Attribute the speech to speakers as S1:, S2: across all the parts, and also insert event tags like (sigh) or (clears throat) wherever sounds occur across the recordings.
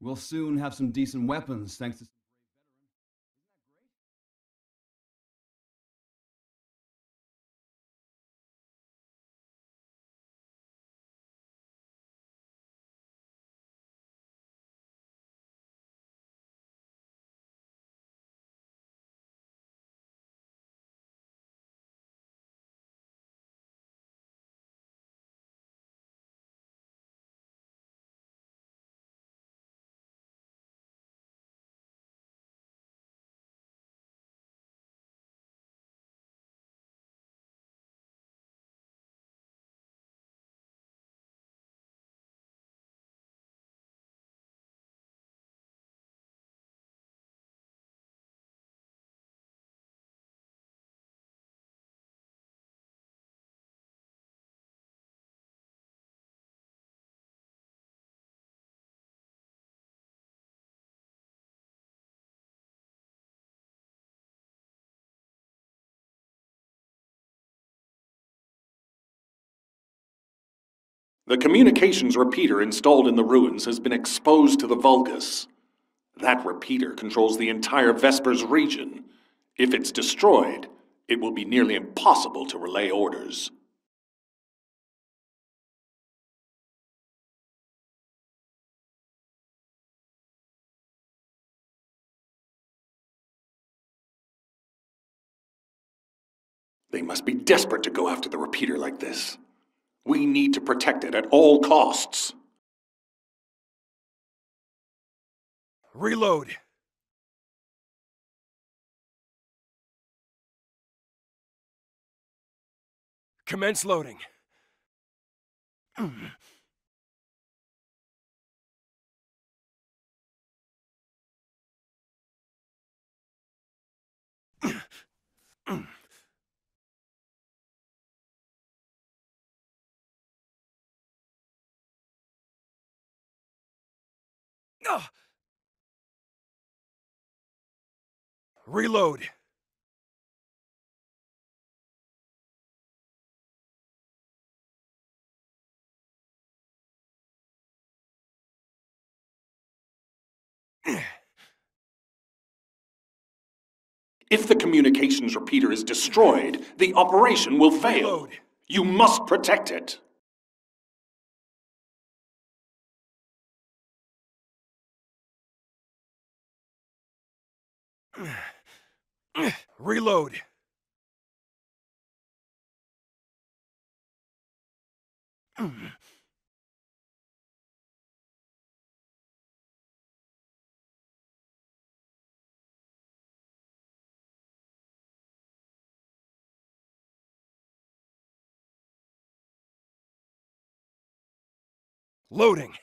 S1: We'll soon have some decent weapons thanks to.
S2: The communications repeater installed in the ruins has been exposed to the Vulgus. That repeater controls the entire Vespers region. If it's destroyed, it will be nearly impossible to relay orders. They must be desperate to go after the repeater like this. We need to protect it at all costs.
S3: Reload. Commence loading. (clears throat) Ah! Reload.
S2: If the communications repeater is destroyed, the operation will fail.
S3: Reload.
S2: You must protect it.
S3: Reload. Loading.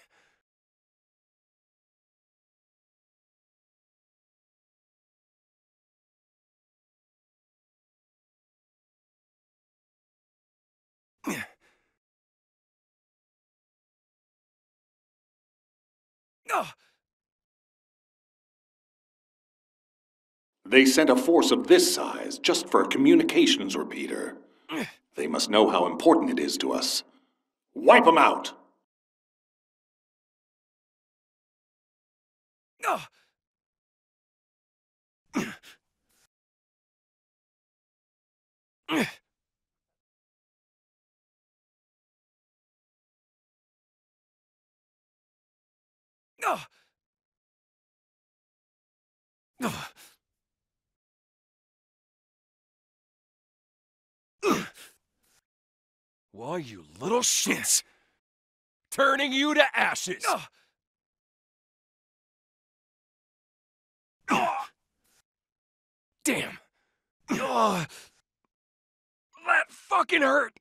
S2: They sent a force of this size just for a communications repeater. They must know how important it is to us. Wipe them out!
S3: Ah! Why, you little shits! Turning you to ashes! Damn! That fucking hurt!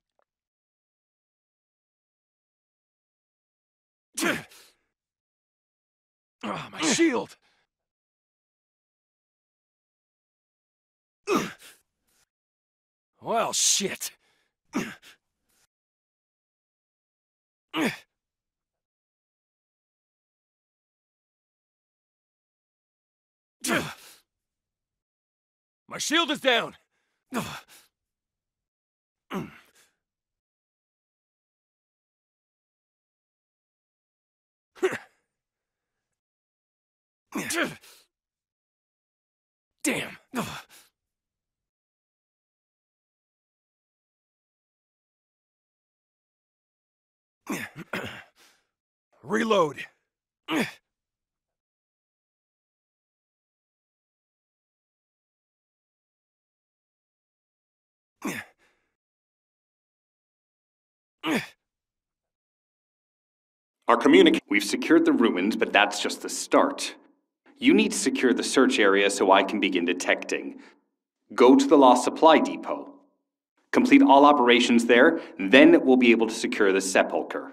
S3: Ah, my shield! Well, shit. My shield is down. Damn. Reload.
S2: Our communic-
S4: We've secured the ruins, but that's just the start. You need to secure the search area so I can begin detecting. Go to the Lost Supply Depot. Complete all operations there, then we'll be able to secure the Sepulchre.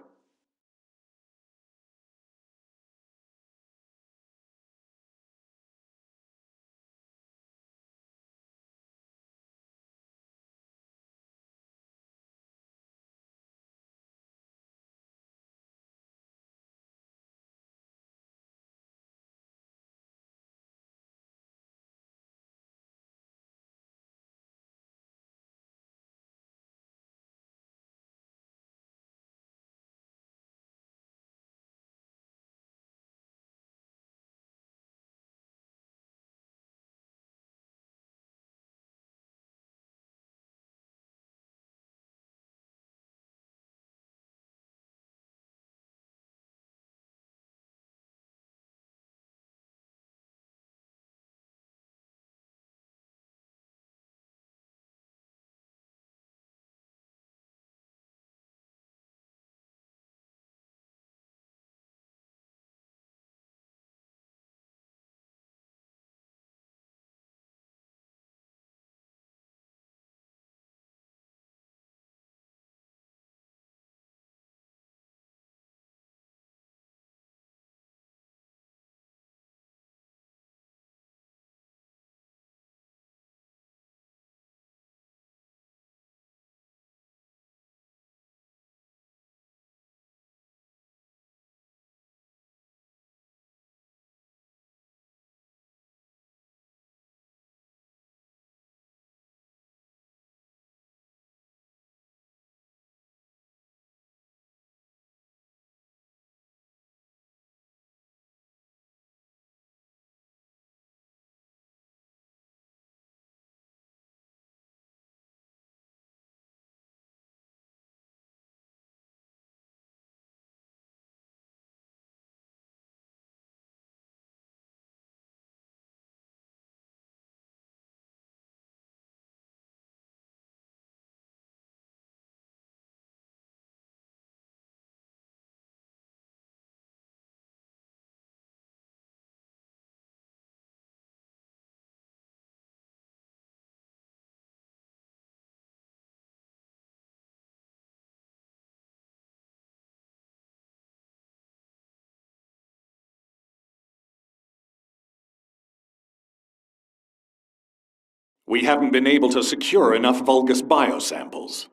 S2: We haven't been able to secure enough Vulgus biosamples.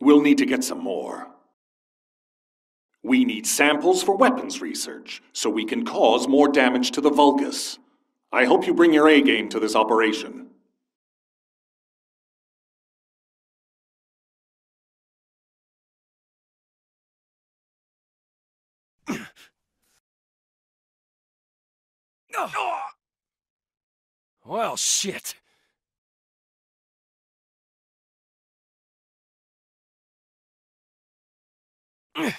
S2: We'll need to get some more. We need samples for weapons research, so we can cause more damage to the Vulgus. I hope you bring your A game to this operation.
S3: Well, (coughs) oh, shit. Ugh!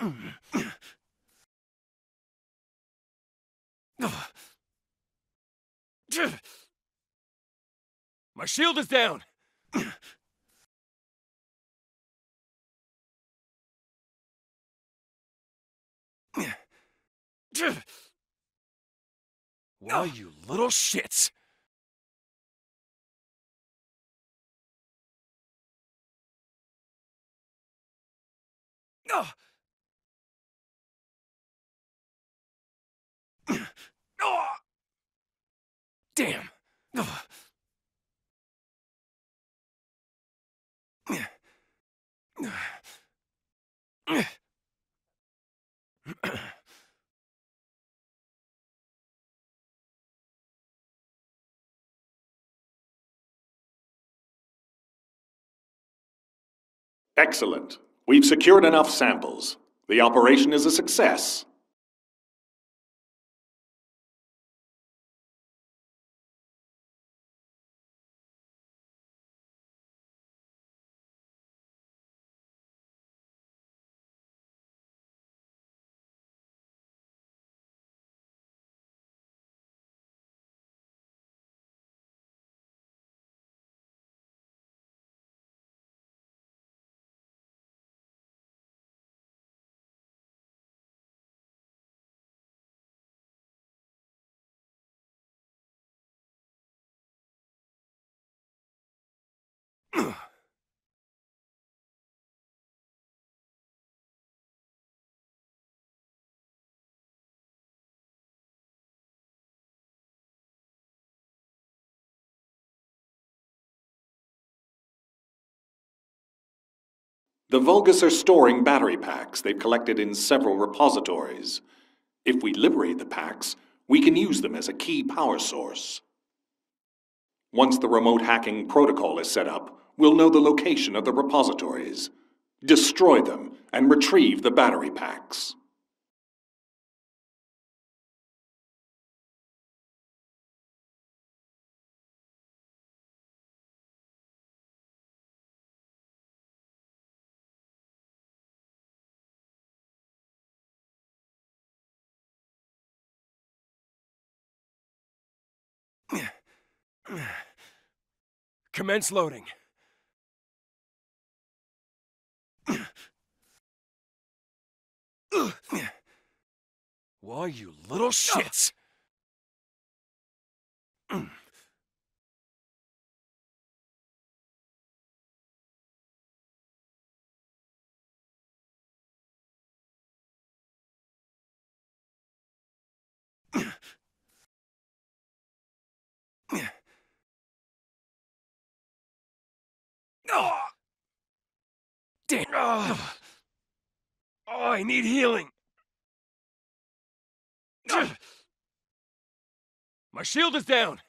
S3: My shield is down. Well, you little shits. (coughs) Oh! Damn. Ugh.
S2: Excellent. We've secured enough samples. The operation is a success. The Vulgus are storing battery packs they've collected in several repositories. If we liberate the packs, we can use them as a key power source. Once the remote hacking protocol is set up, we'll know the location of the repositories. Destroy them and retrieve the battery packs. (sighs)
S3: Commence loading. Why, you little shits! (clears throat) Oh! Damn! Oh, oh I need healing! My shield is down!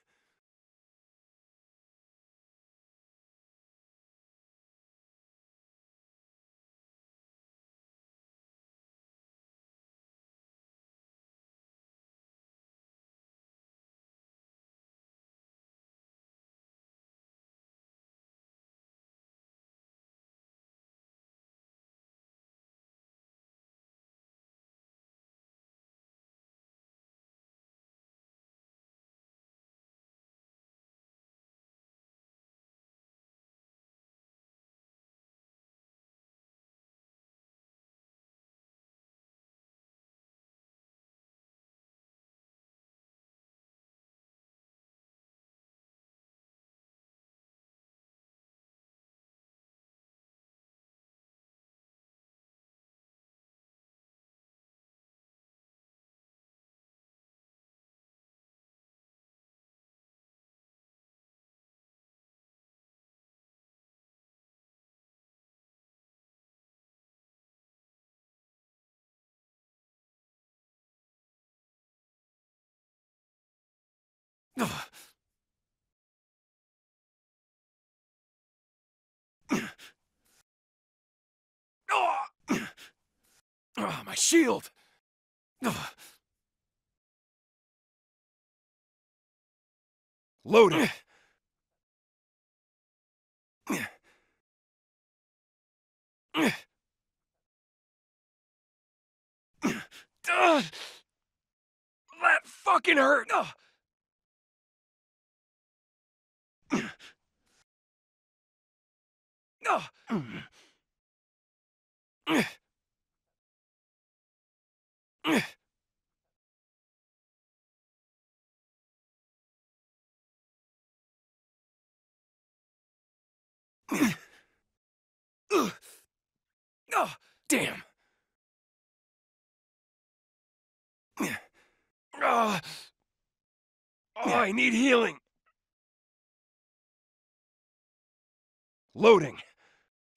S3: Oh, oh my shield! Ugh. Loaded. That fucking hurt! Ugh. Oh, damn. Oh, Oh, I need healing. Loading.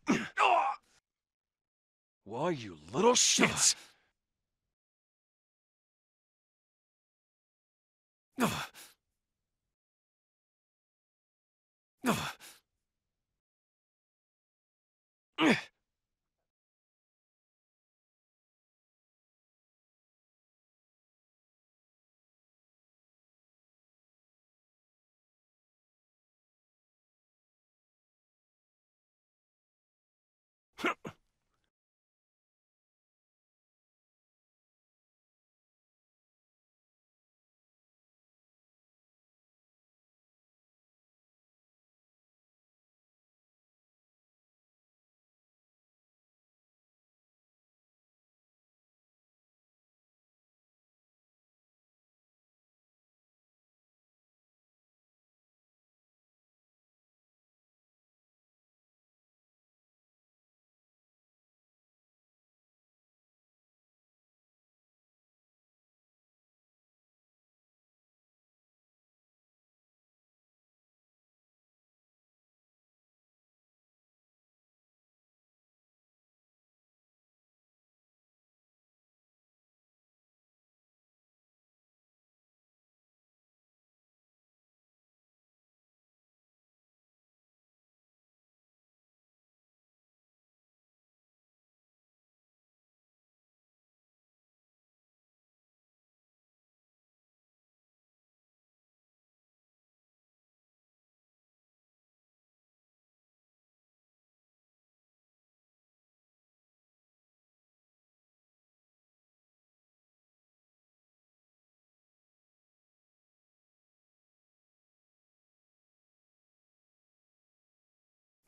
S3: Oh. Why, you little shits. Ugh. Huh. (laughs)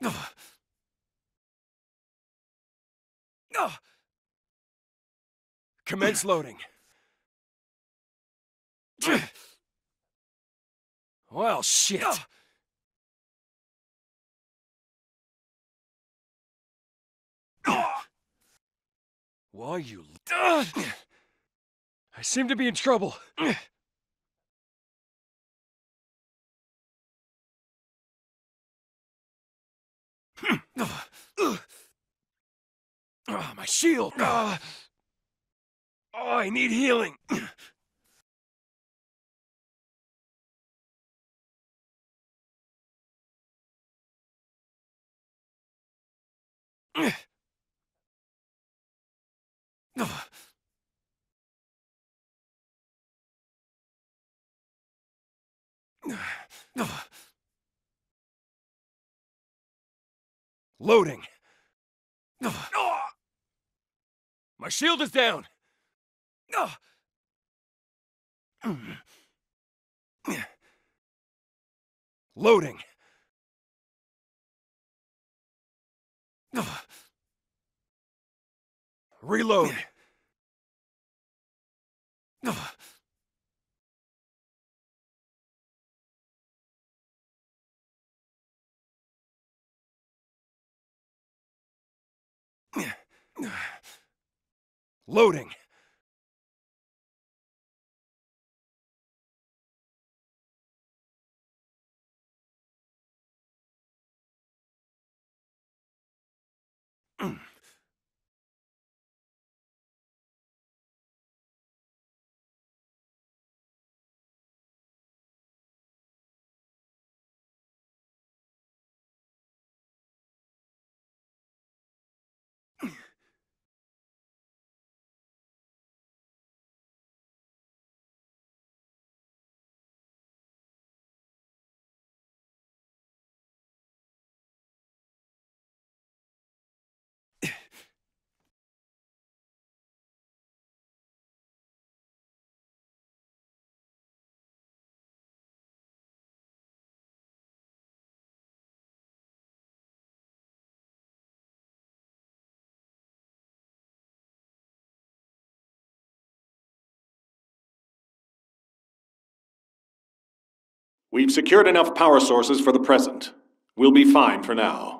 S3: (sighs) Commence loading. (sighs) Well, shit. (sighs) Why, you... I seem to be in trouble. Oh, my shield! Ah. Oh, I need healing! Ah. Loading. My shield is down. Loading. Reload. (sighs) Loading.
S2: We've secured enough power sources for the present. We'll be fine for now.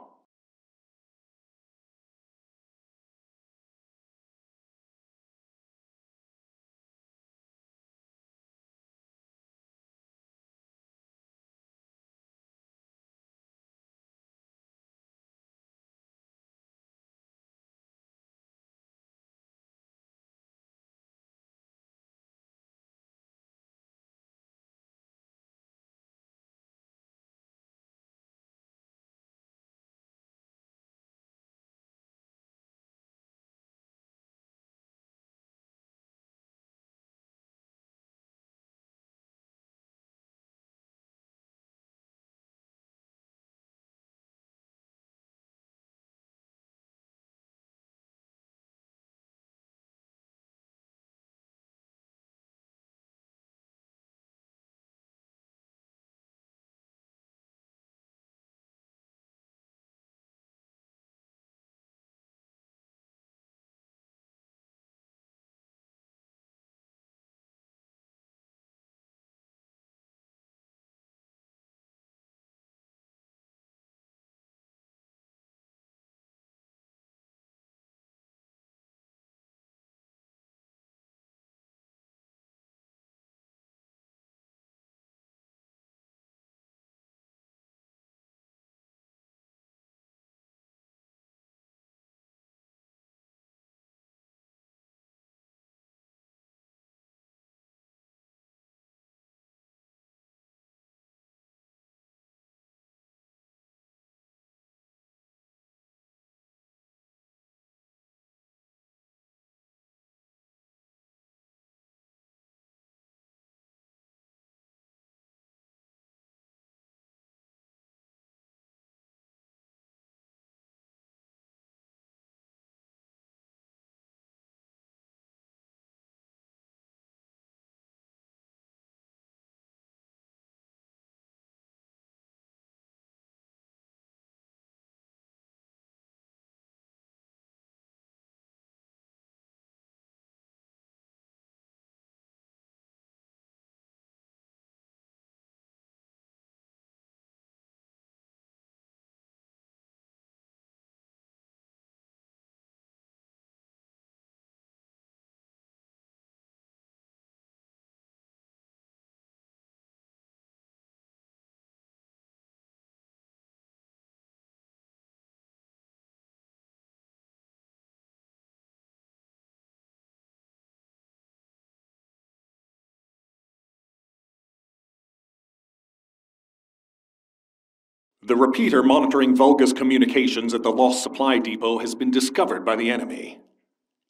S2: The repeater monitoring Vulgus communications at the Lost Supply Depot has been discovered by the enemy.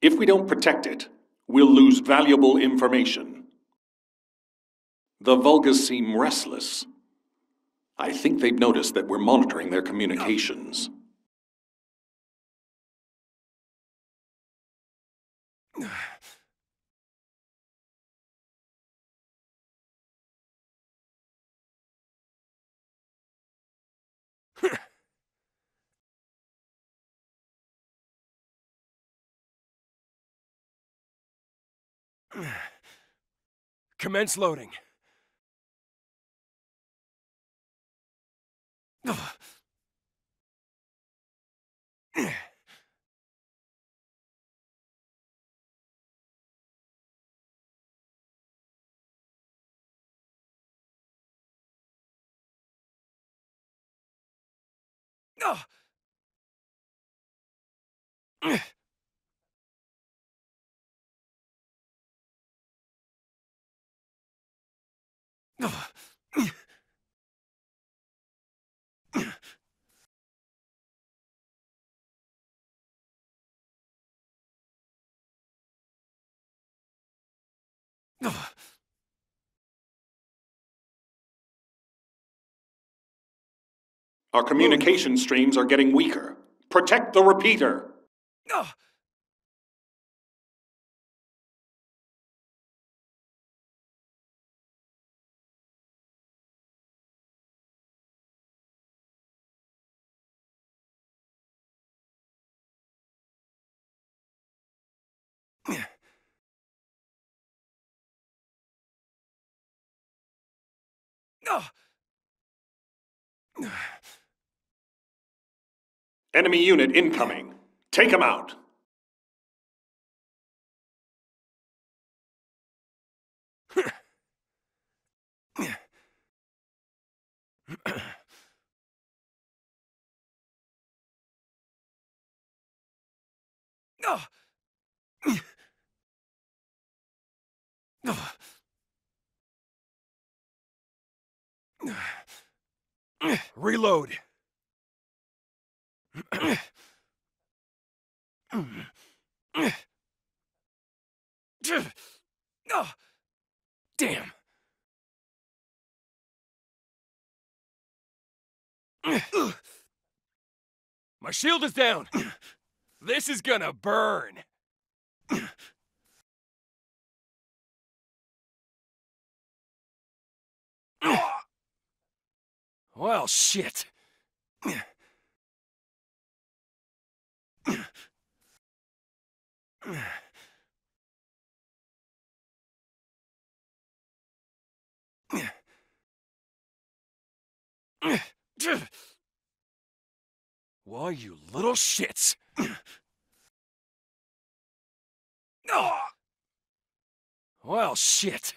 S2: If we don't protect it, we'll lose valuable information. The Vulgus seem restless. I think they've noticed that we're monitoring their communications.
S3: Commence loading. (sighs) (sighs)
S2: Our communication streams are getting weaker. Protect the repeater! Enemy unit incoming. Take him out.
S3: Reload. Damn. My shield is down. This is gonna burn. Well, shit. Why, you little shits! Well, shit.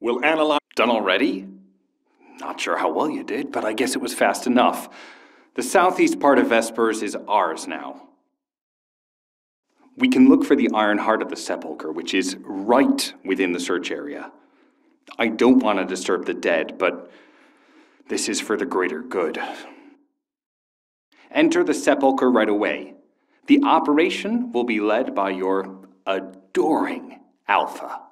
S2: We'll analyze.
S4: Done already? Not sure how well you did, but I guess it was fast enough. The southeast part of Vespers is ours now. We can look for the Iron Heart of the Sepulchre, which is right within the search area. I don't want to disturb the dead, but this is for the greater good. Enter the Sepulchre right away. The operation will be led by your adoring Alpha.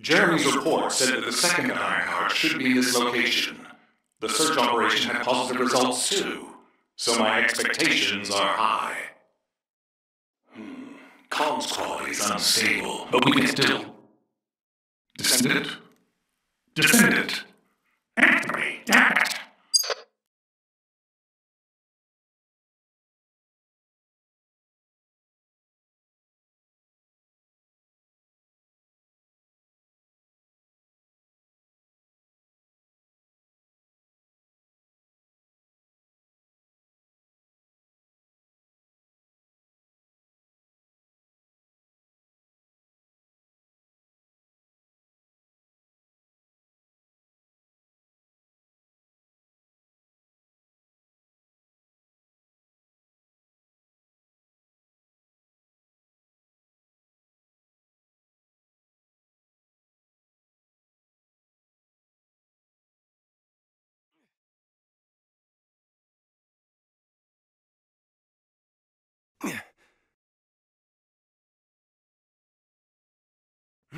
S2: Jeremy's report said that the second Ironheart should be in this location. The search operation had positive results too. so my expectations are high. Hmm. Comms quality is unstable, but we can still. Descend it?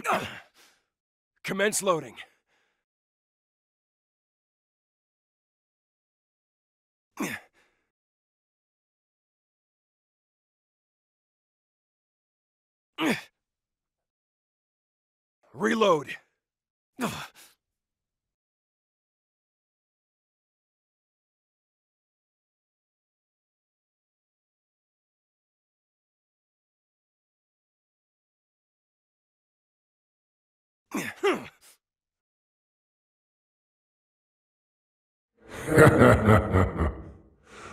S2: (clears throat)
S3: Commence loading. (clears throat) Reload. (laughs)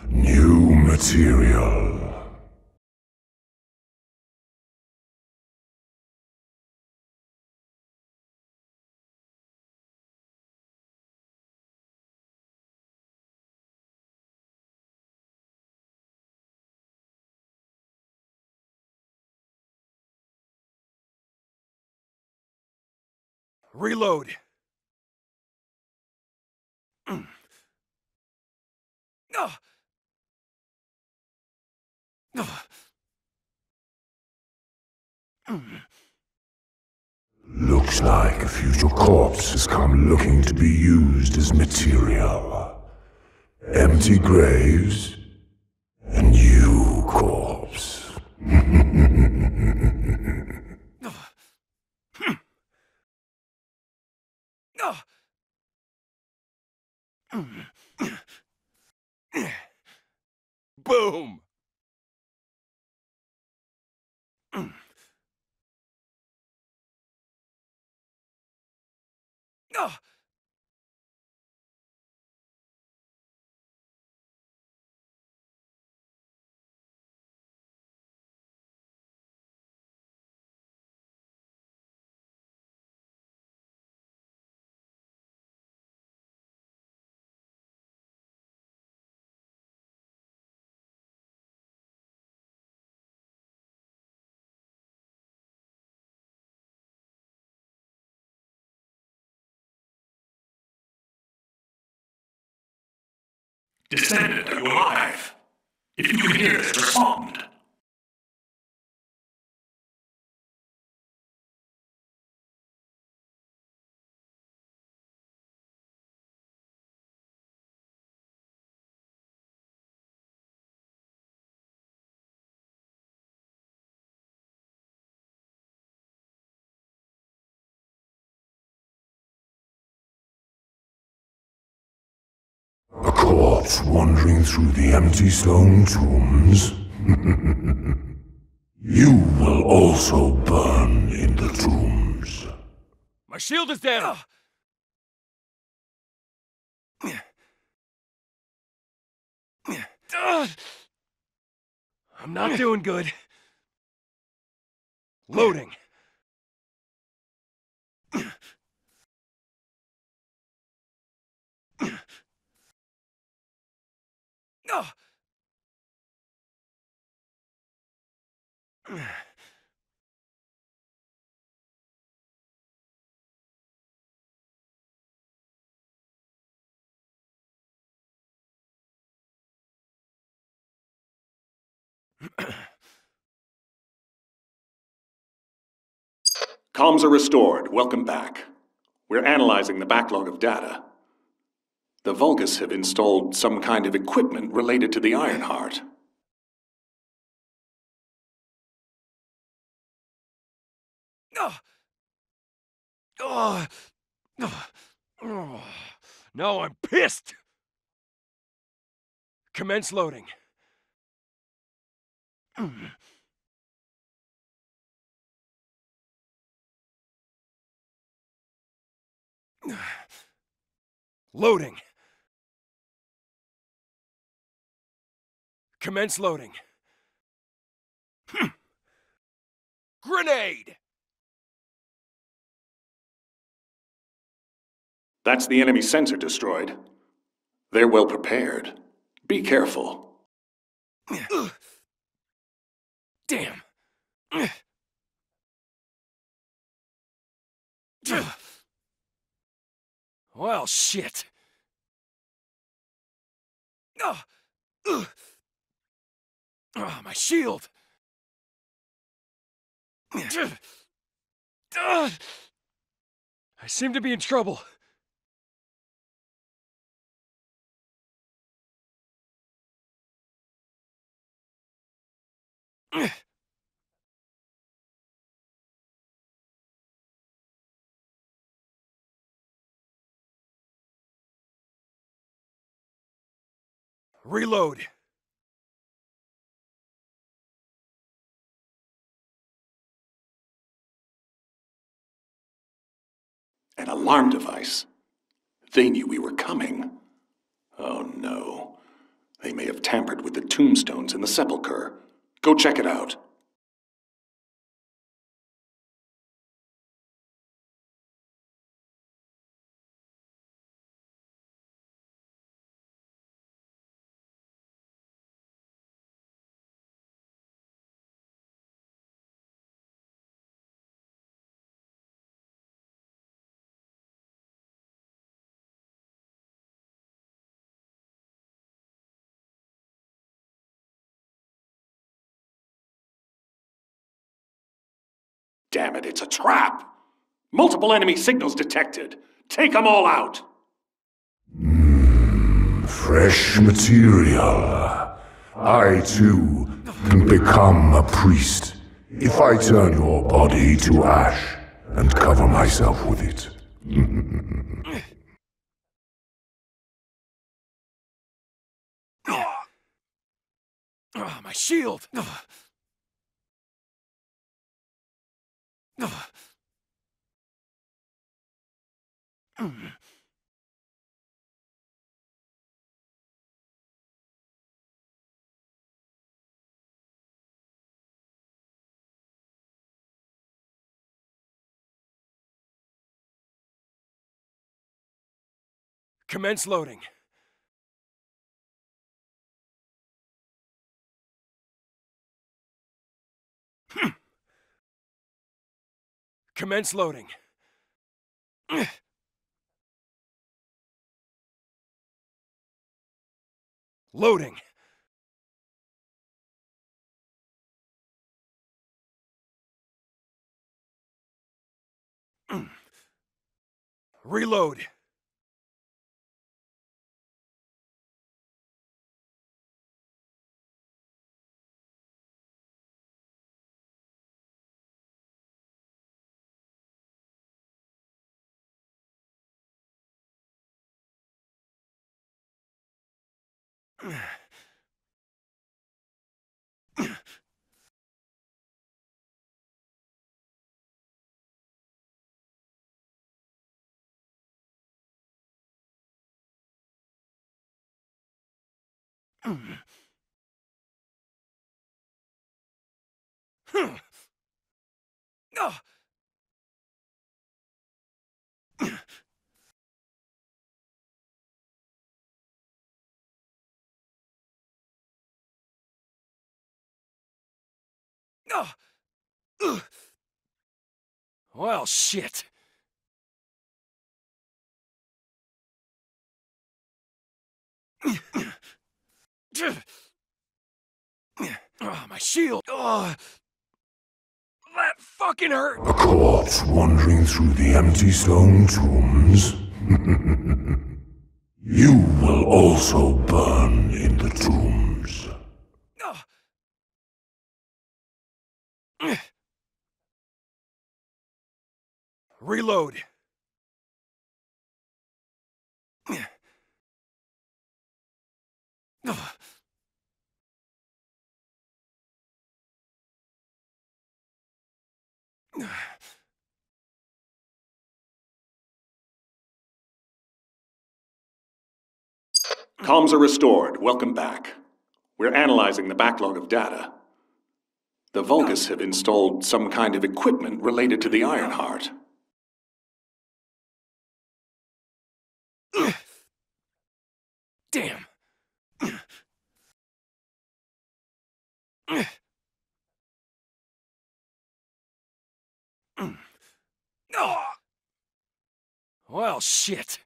S5: New material.
S3: Reload.
S5: Looks like a future corpse has come looking to be used as material. Empty graves, a new corpse. (laughs)
S3: Ah. Boom. Ah.
S2: Descendant, are you alive? If you can hear this, respond.
S5: Corpse wandering through the empty stone tombs. (laughs) you will also burn in the tombs.
S3: My shield is down. Ah. I'm not doing good. Loading. Ah.
S2: Comms are restored. Welcome back. We're analyzing the backlog of data. The Vulgus have installed some kind of equipment related to the Ironheart.
S3: Oh. Oh. Oh. No, I'm pissed! Commence loading. Loading. Commence loading. Hmm. Grenade!
S2: That's the enemy sensor destroyed. They're well prepared. Be careful.
S3: Damn. Well, shit. Oh, my shield. I seem to be in trouble. Reload.
S2: An alarm device. They knew we were coming. Oh no. They may have tampered with the tombstones in the sepulchre. Go check it out. Damn it, it's a trap! Multiple enemy signals detected. Take them all out!
S5: Fresh material. I too can become a priest if I turn your body to ash and cover myself with it.
S3: Oh, my shield. Ah. Commence loading. Commence loading. Loading. (clears throat) Reload. Oh. Oh. Well, shit. Oh, my shield. Oh, that fucking hurt.
S5: A corpse wandering through the empty stone tombs? (laughs) You will also burn in the tombs.
S3: Reload.
S2: Comms are restored. Welcome back. We're analyzing the backlog of data. The Vulgus have installed some kind of equipment related to the Ironheart.
S3: Damn. Well, shit.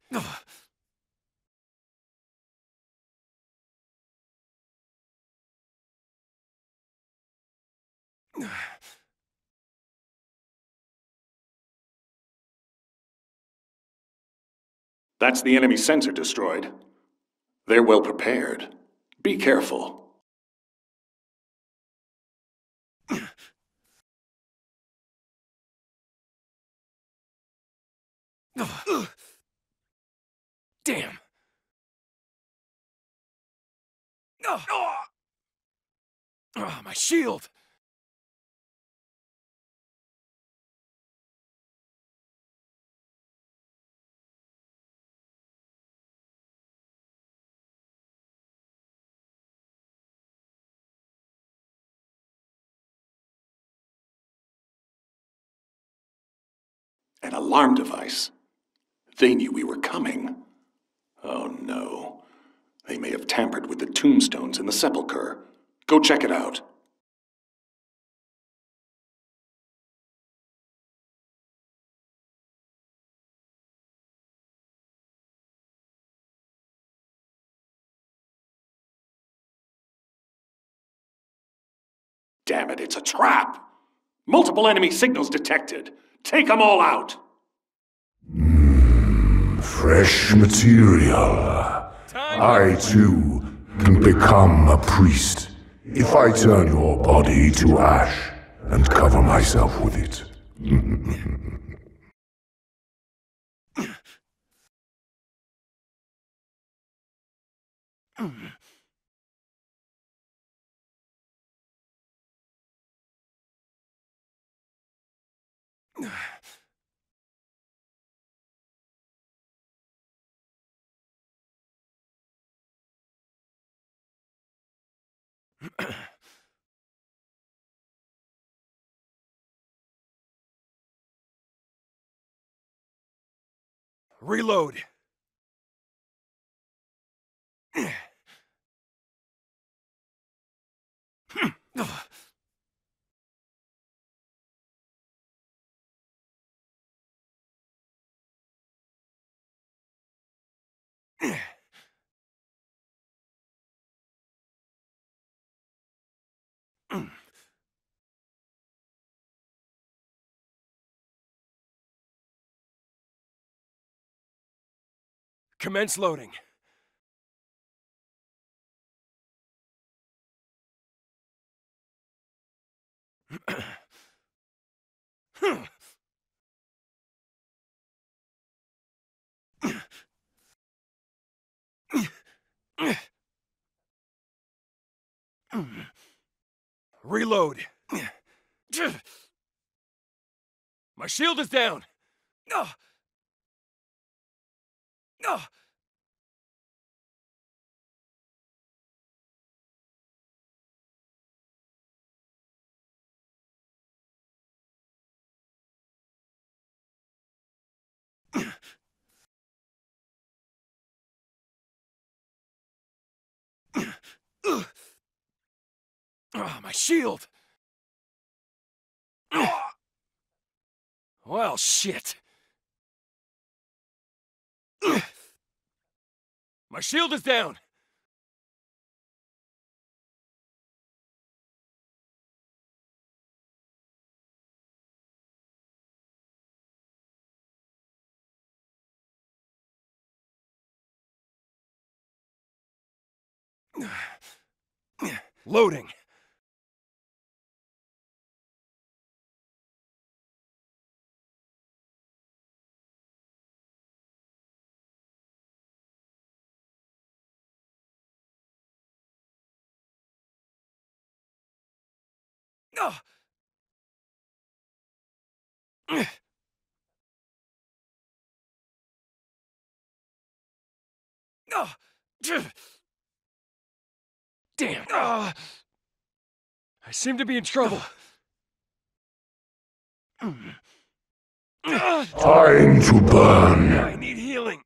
S2: That's the enemy sensor destroyed. They're well prepared. Be careful.
S3: Damn. Oh, my shield.
S2: An alarm device. They knew we were coming. Oh no. They may have tampered with the tombstones in the sepulchre. Go check it out. Damn it, it's a trap! Multiple enemy signals detected. Take them all out!
S5: Fresh material. I too can become a priest if I turn your body to ash and cover myself with it. (laughs)
S3: Reload. (clears throat) Commence loading. Reload. My shield is down. Ugh. Oh, my shield! Ah! Well, shit. My shield is down! (sighs) Loading. Damn. I seem to be in trouble.
S5: Time to burn.
S3: I need healing.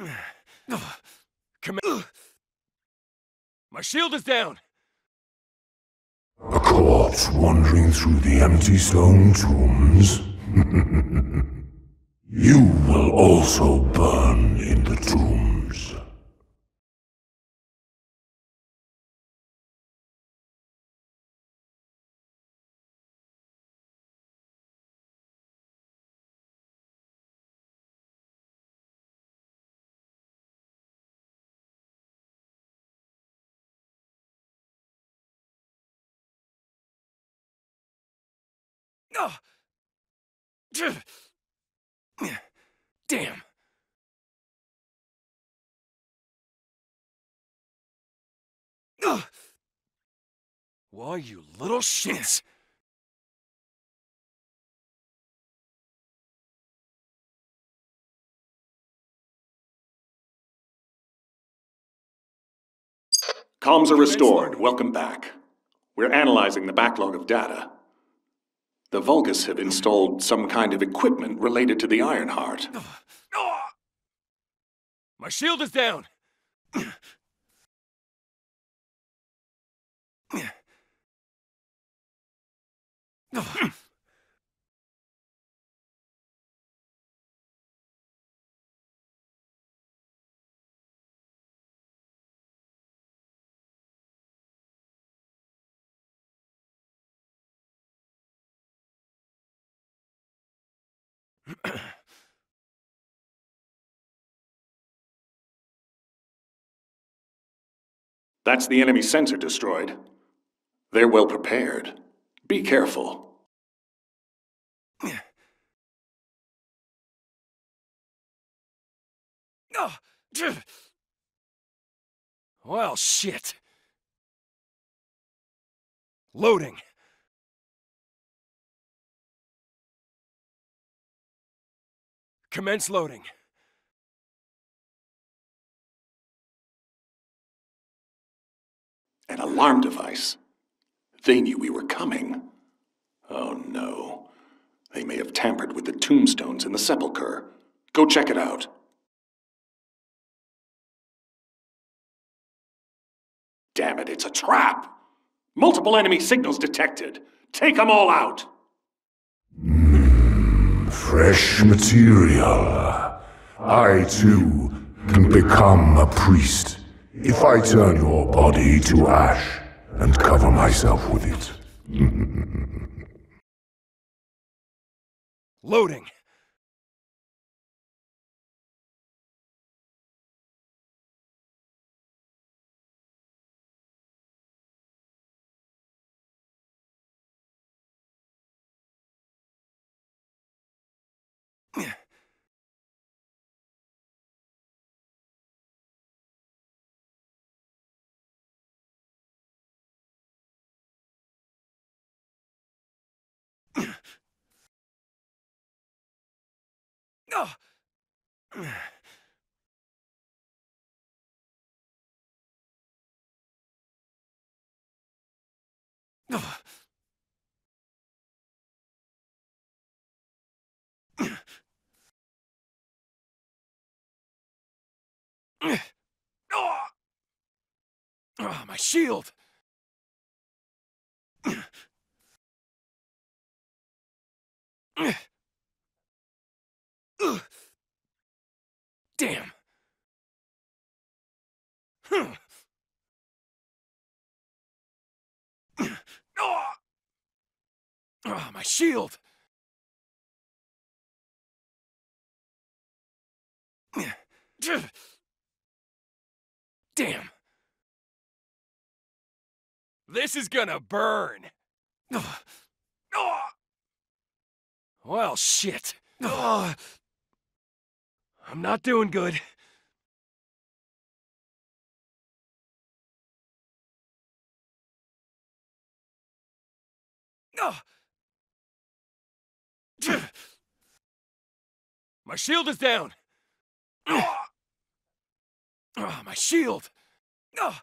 S3: Ugh. My shield is down.
S5: A corpse wandering through the empty stone tombs. (laughs) you will also burn in the tombs.
S3: Ugh. Damn. Why, you little shits?
S2: Comms are restored. Welcome back. We're analyzing the backlog of data. The Vulgus have installed some kind of equipment related to the Ironheart.
S3: My shield is down.
S2: That's the enemy sensor destroyed. They're well prepared. Be careful. (sighs)
S3: Well, shit. Loading. Commence loading.
S2: An alarm device. They knew we were coming. Oh no. They may have tampered with the tombstones in the sepulchre. Go check it out. Damn it, it's a trap! Multiple enemy signals detected. Take them all out!
S5: Fresh material. I too can become a priest if I turn your body to ash and cover myself with it. (laughs)
S3: Loading. Ugh. Oh, my shield! Damn! Oh, my shield! Damn. This is gonna burn. Well, shit. I'm not doing good. (sighs) My shield is down. My shield. Ah.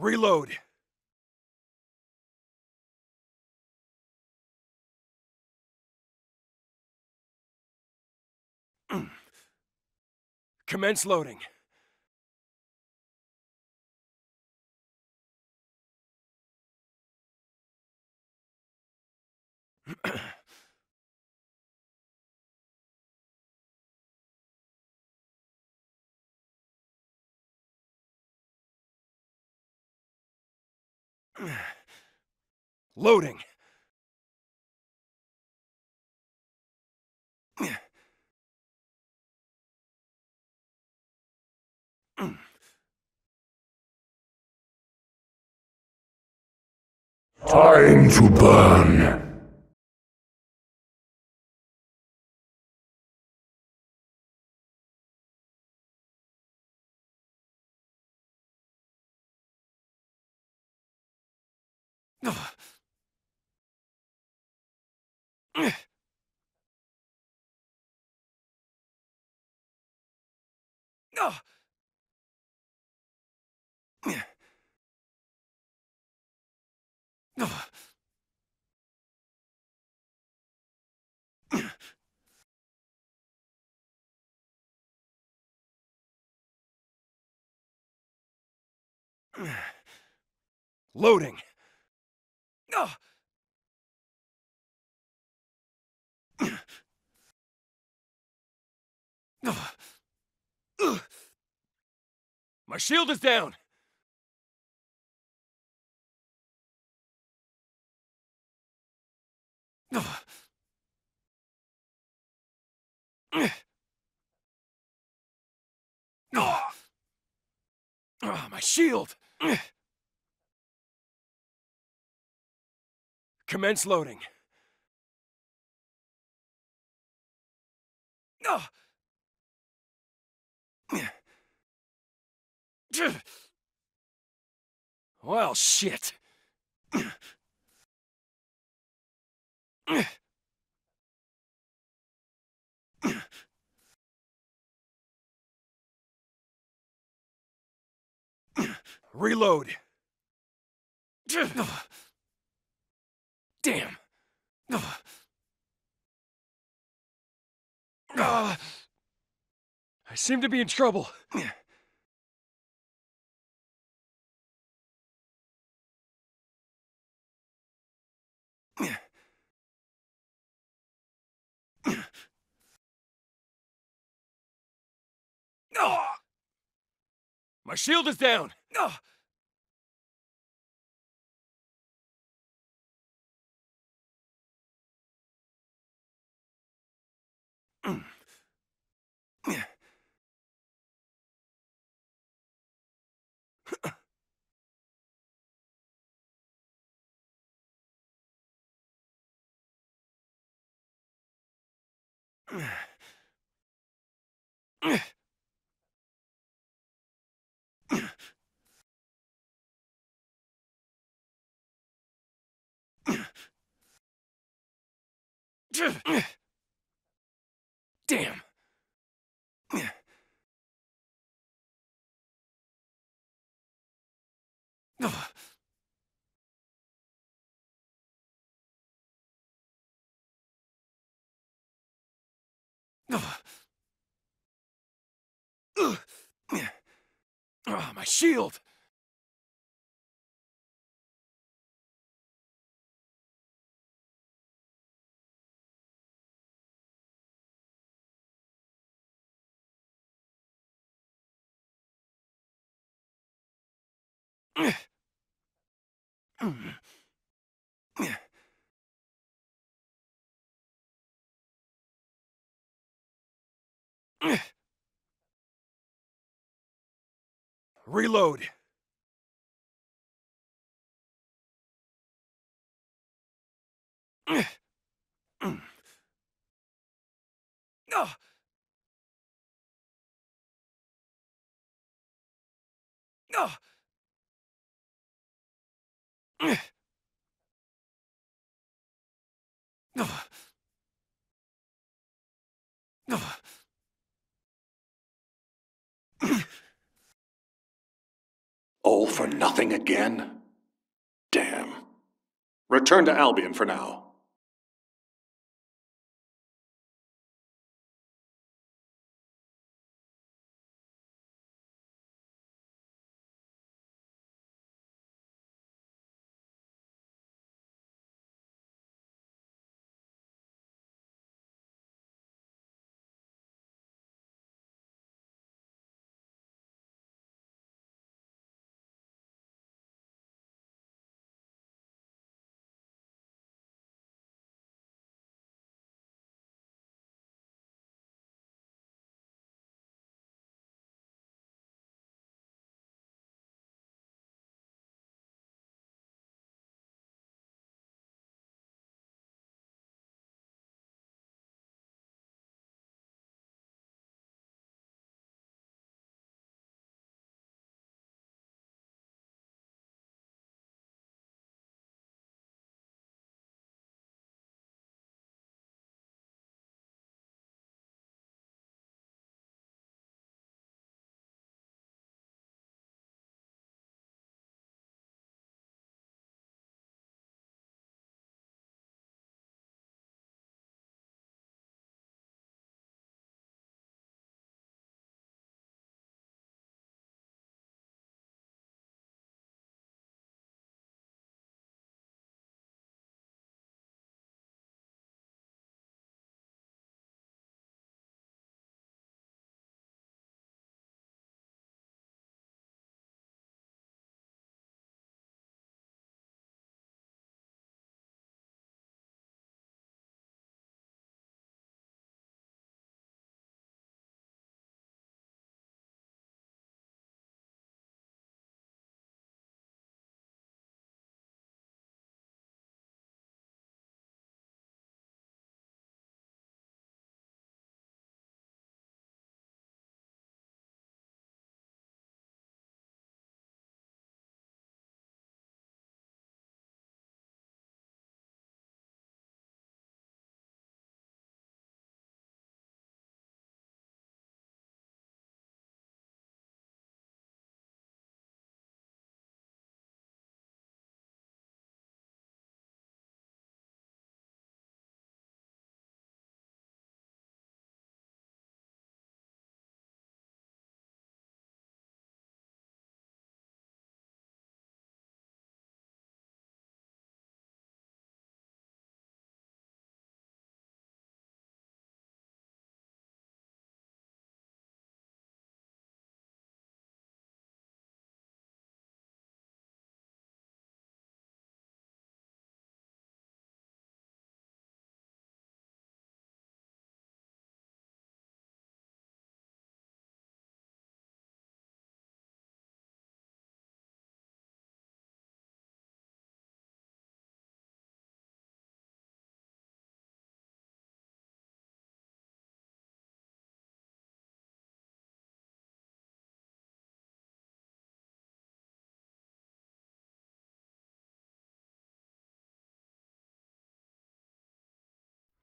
S3: Reload. (clears throat) Commence loading. (clears throat) (sighs) Loading.
S5: Time to burn.
S3: Loading. My shield is down. Ah, my shield. Commence loading. Ah! Well, shit. Reload. Damn. I seem to be in trouble. My shield is down. Ugh! Damn. Ah, my shield. Reload. Ah.
S2: All for nothing again? Damn. Return to Albion for now.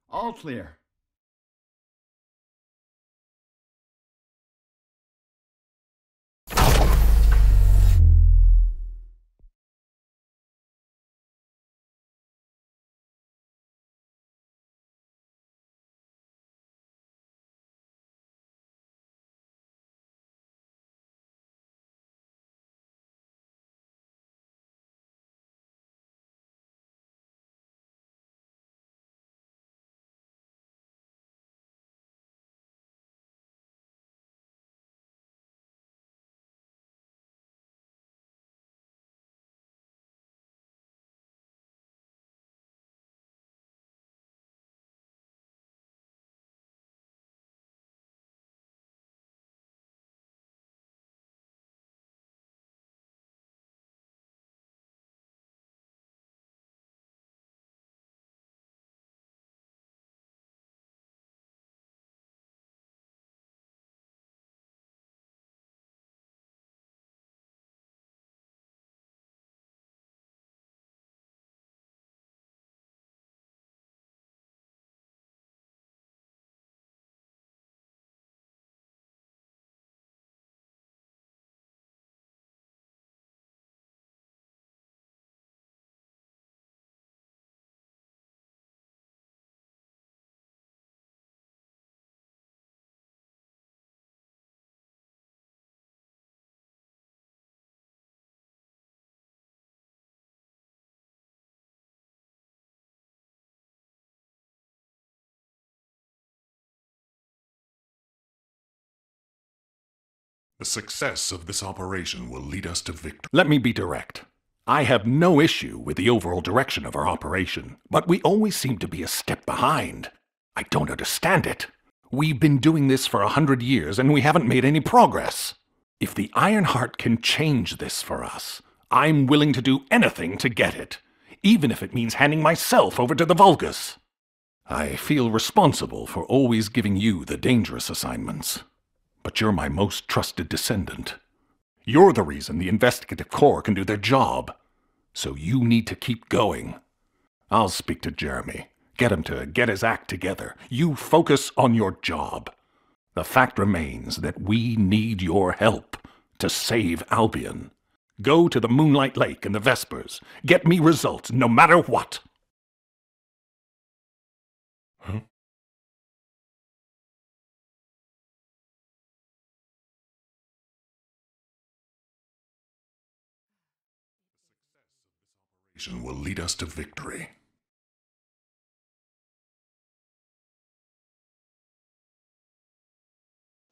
S1: All clear.
S6: The success of this operation will lead us to victory.
S2: Let me be direct. I have no issue with the overall direction of our operation, but we always seem to be a step behind. I don't understand it. We've been doing this for a hundred years and we haven't made any progress. If the Ironheart can change this for us, I'm willing to do anything to get it, even if it means handing myself over to the Vulgus. I feel responsible for always giving you the dangerous assignments, but you're my most trusted descendant. You're the reason the investigative corps can do their job, so you need to keep going. I'll speak to Jeremy. Get him to get his act together. You focus on your job. The fact remains that we need your help to save Albion. Go to the Moonlight Lake and the Vespers. Get me results, no matter what.
S6: Will lead us to victory.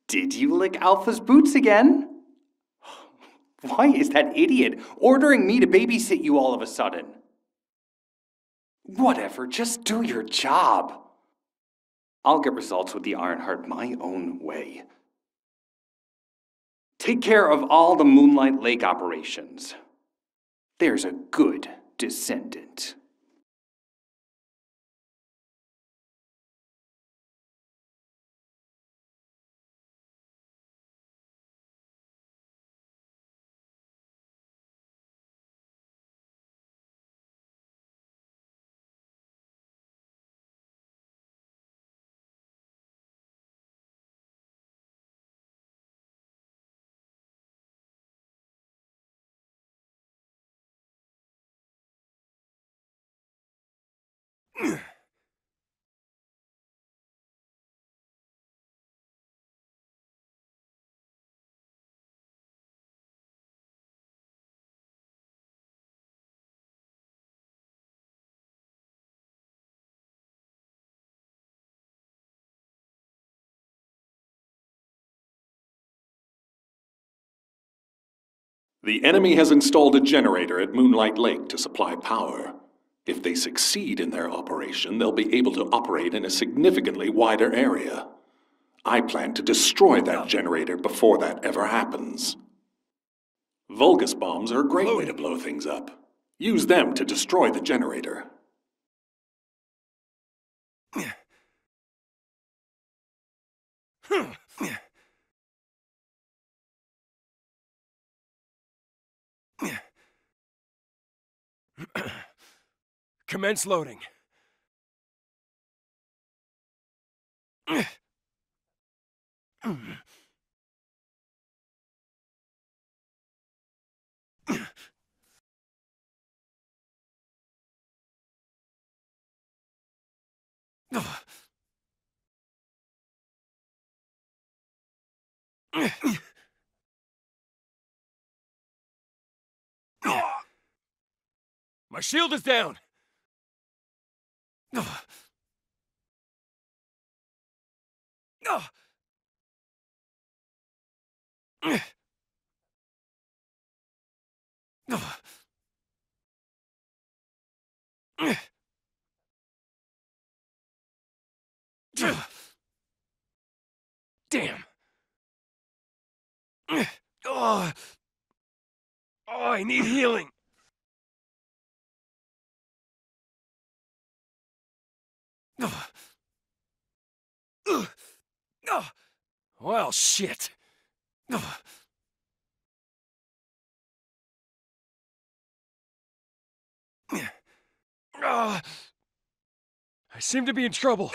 S4: Did you lick Alpha's boots again? (sighs) Why is that idiot ordering me to babysit you all of a sudden? Whatever, just do your job. I'll get results with the Ironheart my own way. Take care of all the Moonlight Lake operations. There's a good descendant.
S7: The enemy has installed a generator at Moonlight Lake to supply power. If they succeed in their operation, they'll be able to operate in a significantly wider area. I plan to destroy that generator before that ever happens. Vulgus bombs are a great way to blow things up. Use them to destroy the generator. Hmm.
S3: Commence loading. My shield is down. Damn. Oh. Oh, I need healing. Well, shit. I seem to be in trouble.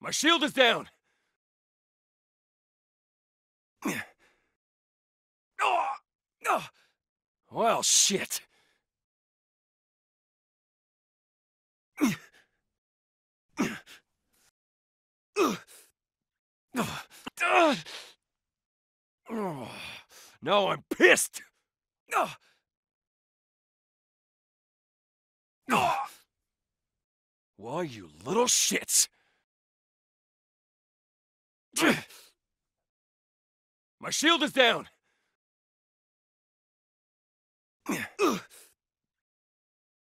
S3: My shield is down! Oh! Oh! Well, shit. Now I'm pissed! Why, you little shits! My shield is down!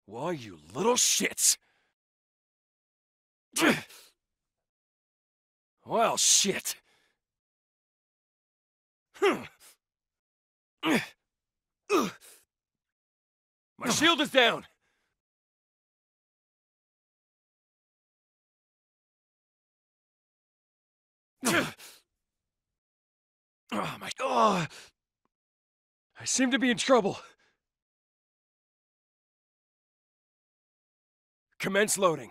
S3: Why, you little shits! Well, shit. My shield is down! Oh my god! I seem to be in trouble. Commence loading.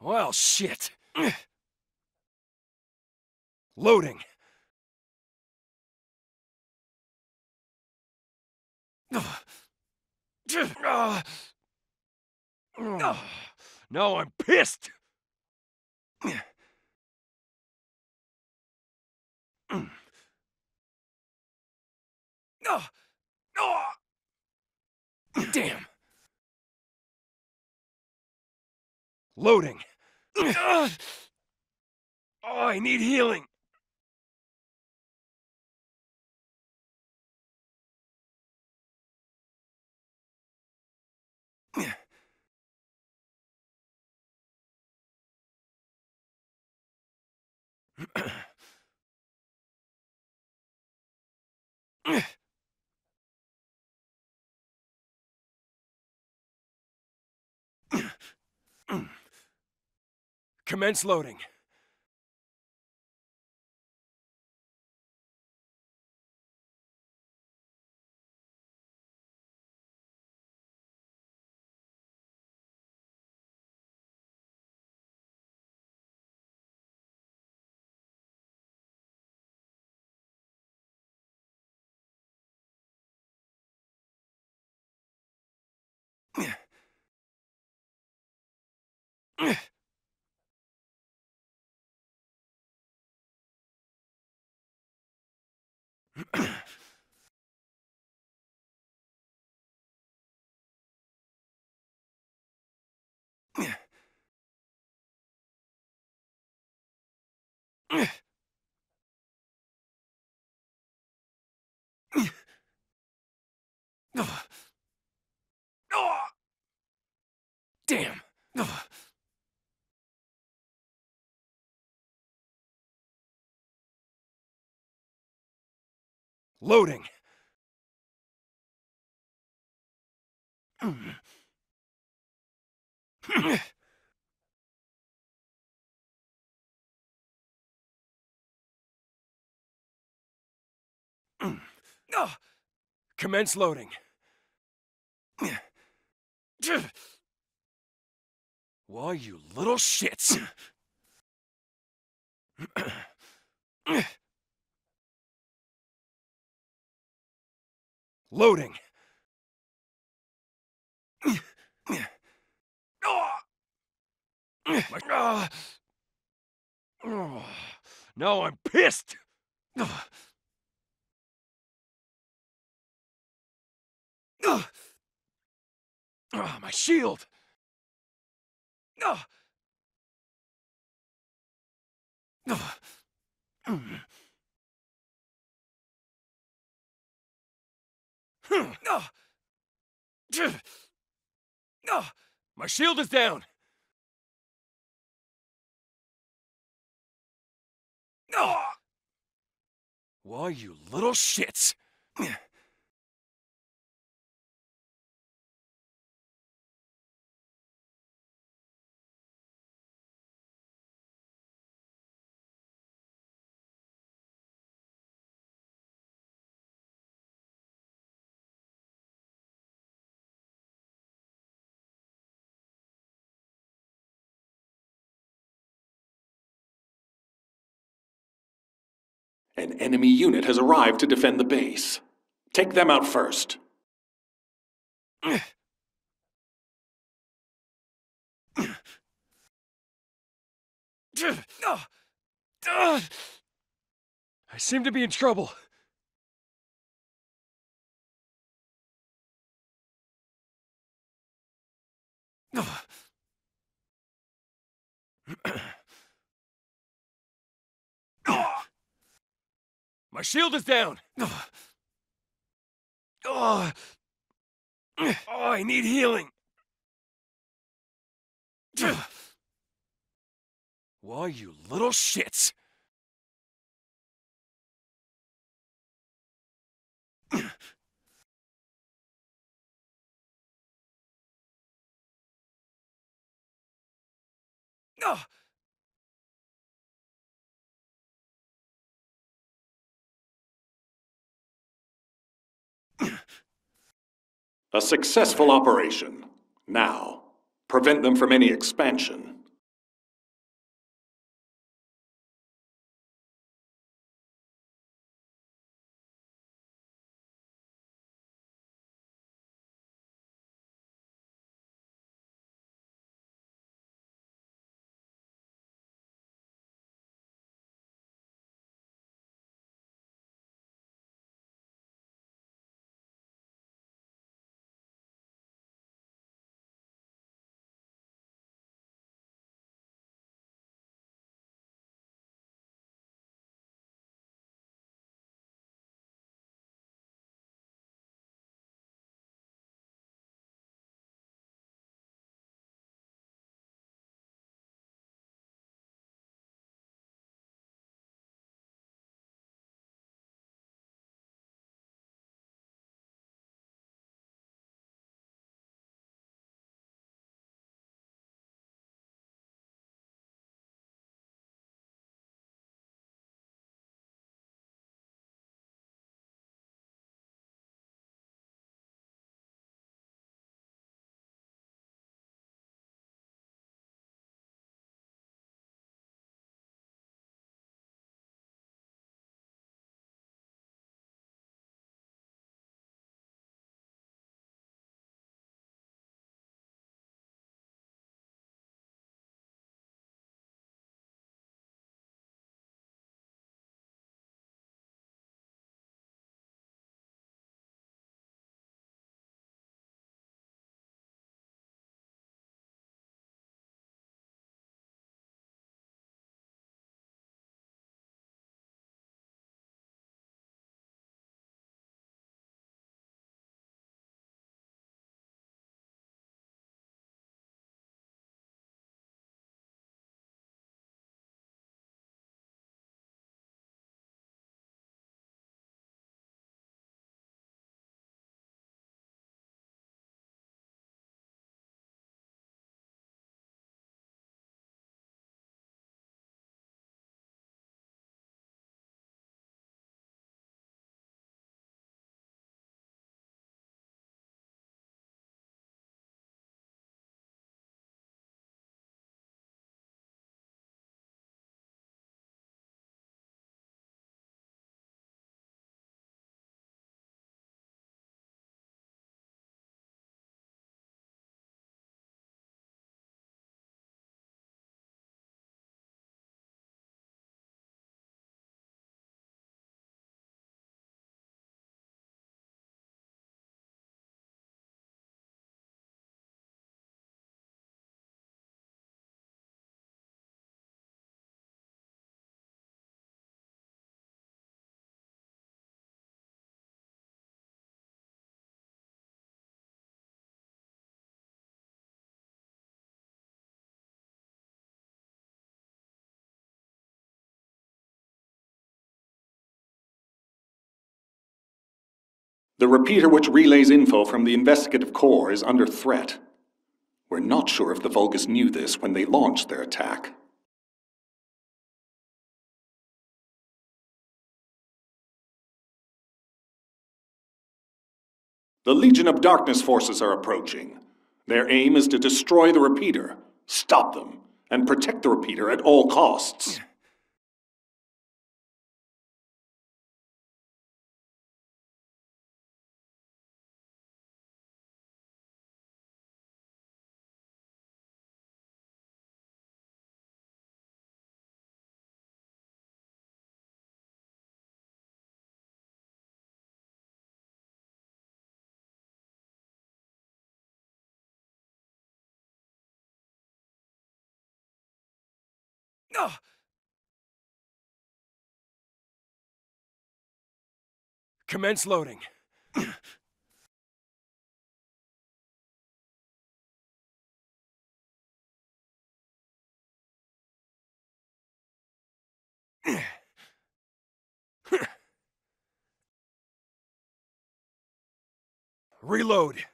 S3: Well, shit. Loading. No, I'm pissed. Damn. Loading. oh, I need healing. (coughs) (coughs) (coughs) Commence loading. Damn. Loading. Commence loading. Why, you little shits! Loading. Now I'm pissed! Oh, my shield! Oh. No my shield is down! Why, you little shits!
S2: An enemy unit has arrived to defend the base. Take them out first.
S3: I seem to be in trouble. (clears throat) My shield is down! Oh, oh I need healing! Why, you little shits! Oh!
S2: A successful operation. Now, prevent them from any expansion. The repeater which relays info from the investigative corps is under threat. We're not sure if the Vulgus knew this when they launched their attack. The Legion of Darkness forces are approaching. Their aim is to destroy the repeater, stop them, and protect the repeater at all costs.
S3: Ugh. Commence loading. Reload.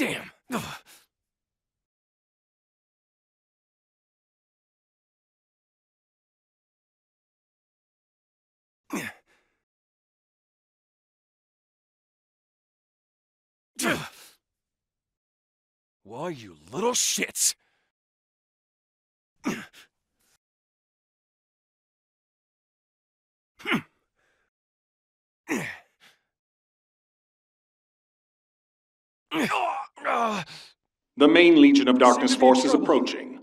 S3: Damn. Why, you little shits!
S2: The main Legion of Darkness force is approaching.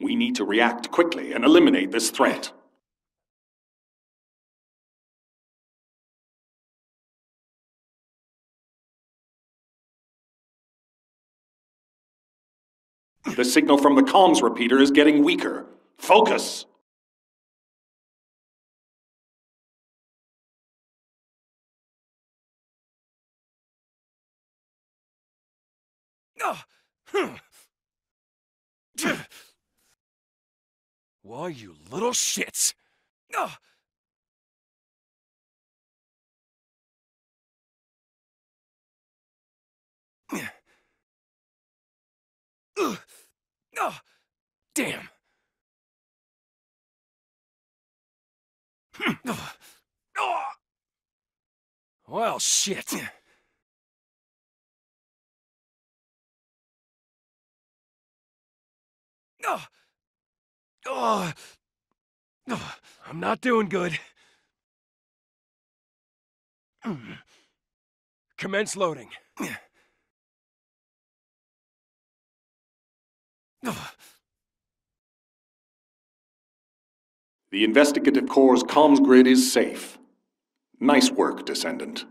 S2: We need to react quickly and eliminate this threat. The signal from the comms repeater is getting weaker. Focus! Ah, hmm.
S3: Why, you little shits! Ah. Ugh. Ugh. Damn. Hmm. Ugh. Well, shit. Ugh. Ugh. I'm not doing good. Hmm. Commence loading.
S2: The investigative corps' comms grid is safe. Nice work, Descendant.